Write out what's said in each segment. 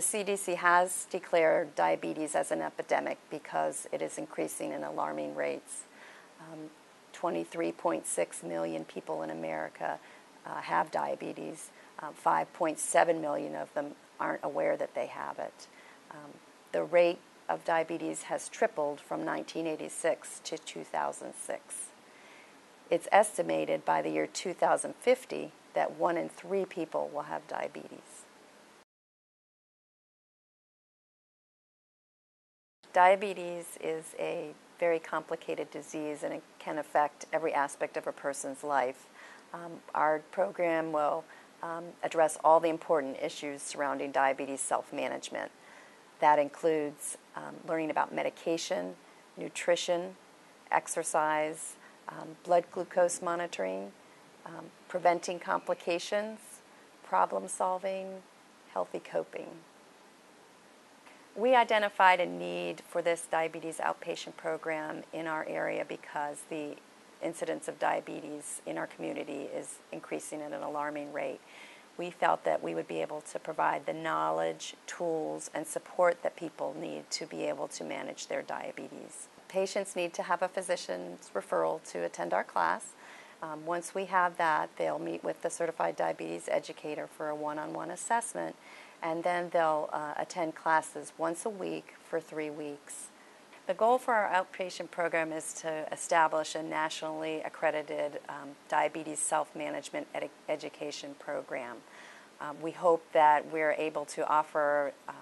the CDC has declared diabetes as an epidemic because it is increasing in alarming rates. Um, 23.6 million people in America uh, have diabetes. Uh, 5.7 million of them aren't aware that they have it. Um, the rate of diabetes has tripled from 1986 to 2006. It's estimated by the year 2050 that one in three people will have diabetes. Diabetes is a very complicated disease and it can affect every aspect of a person's life. Um, our program will um, address all the important issues surrounding diabetes self management. That includes um, learning about medication, nutrition, exercise, um, blood glucose monitoring, um, preventing complications, problem solving, healthy coping. We identified a need for this diabetes outpatient program in our area because the incidence of diabetes in our community is increasing at an alarming rate. We felt that we would be able to provide the knowledge, tools, and support that people need to be able to manage their diabetes. Patients need to have a physician's referral to attend our class. Um, once we have that, they'll meet with the certified diabetes educator for a one on one assessment and then they'll uh, attend classes once a week for three weeks. The goal for our outpatient program is to establish a nationally accredited um, diabetes self management ed- education program. Um, we hope that we're able to offer um,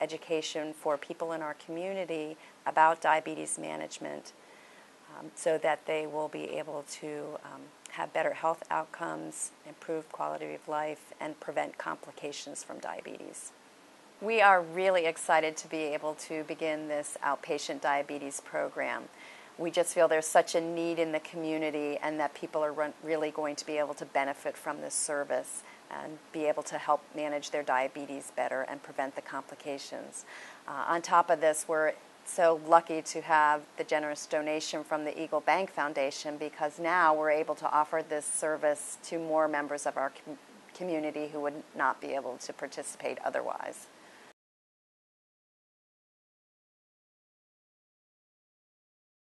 education for people in our community about diabetes management um, so that they will be able to um, have better health outcomes, improve quality of life, and prevent complications from diabetes. We are really excited to be able to begin this outpatient diabetes program. We just feel there's such a need in the community and that people are run, really going to be able to benefit from this service and be able to help manage their diabetes better and prevent the complications. Uh, on top of this, we're so lucky to have the generous donation from the Eagle Bank Foundation because now we're able to offer this service to more members of our com- community who would not be able to participate otherwise.